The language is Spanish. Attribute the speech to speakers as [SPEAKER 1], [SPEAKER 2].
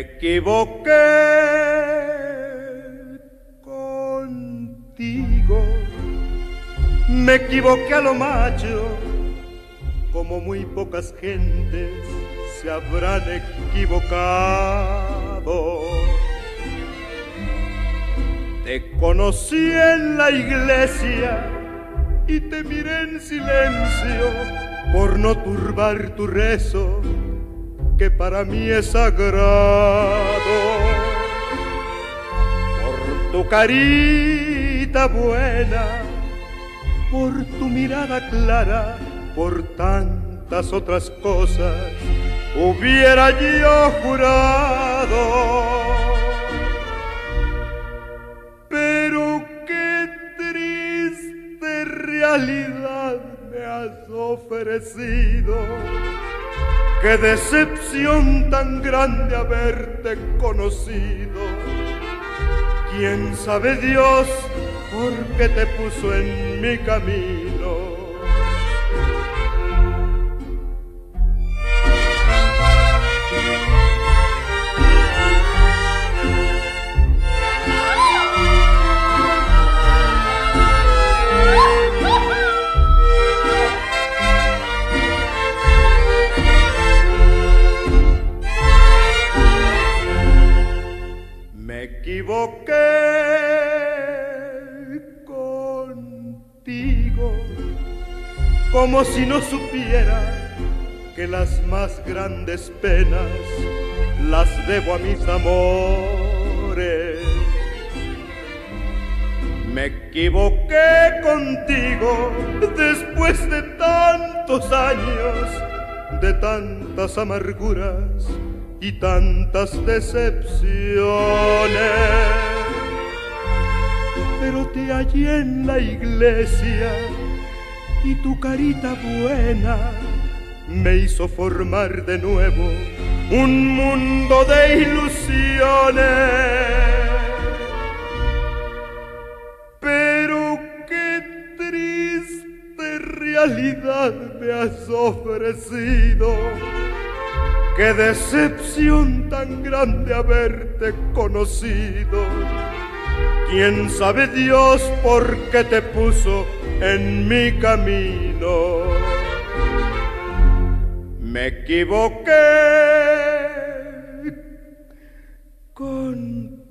[SPEAKER 1] equivoqué contigo, me equivoqué a lo macho, como muy pocas gentes se habrán equivocado. Te conocí en la iglesia y te miré en silencio por no turbar tu rezo para mí es sagrado. Por tu carita buena, por tu mirada clara, por tantas otras cosas, hubiera yo jurado. Pero qué triste realidad me has ofrecido Qué decepción tan grande haberte conocido. ¿Quién sabe Dios por qué te puso en mi camino? Contigo, como si no supiera que las más grandes penas las debo a mis amores. Me equivoqué contigo después de tantos años, de tantas amarguras y tantas decepciones. Pero te hallé en la iglesia y tu carita buena me hizo formar de nuevo un mundo de ilusiones. Pero qué triste realidad me has ofrecido Qué decepción tan grande haberte conocido. ¿Quién sabe Dios por qué te puso en mi camino? Me equivoqué con